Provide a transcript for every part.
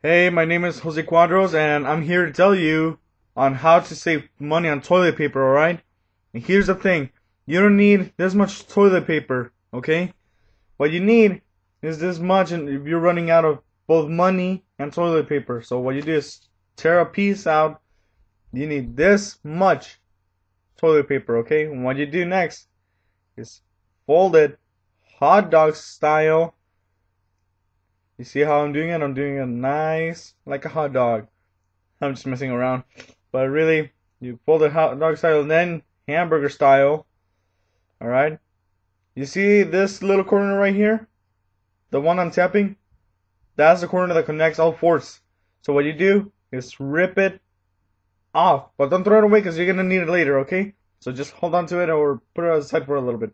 Hey, my name is Jose Cuadros, and I'm here to tell you on how to save money on toilet paper, alright? And here's the thing you don't need this much toilet paper, okay? What you need is this much, and you're running out of both money and toilet paper, so what you do is tear a piece out. You need this much toilet paper, okay? And what you do next is fold it hot dog style you see how I'm doing it? I'm doing it nice, like a hot dog. I'm just messing around. But really, you pull it hot dog style and then hamburger style. Alright? You see this little corner right here? The one I'm tapping? That's the corner that connects all fours. So what you do is rip it off. But don't throw it away because you're going to need it later, okay? So just hold on to it or put it aside for a little bit.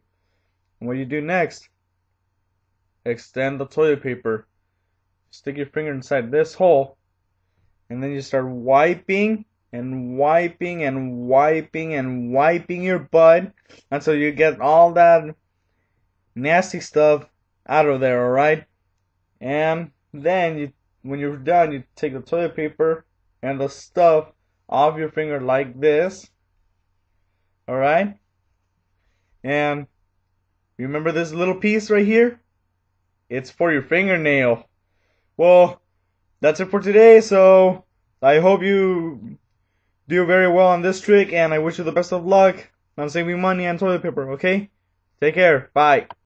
And what you do next, extend the toilet paper stick your finger inside this hole and then you start wiping and wiping and wiping and wiping your butt until you get all that nasty stuff out of there, alright? And then you when you're done you take the toilet paper and the stuff off your finger like this. Alright? And remember this little piece right here? It's for your fingernail. Well, that's it for today. So I hope you do very well on this trick, and I wish you the best of luck on saving money and toilet paper. Okay? Take care. Bye.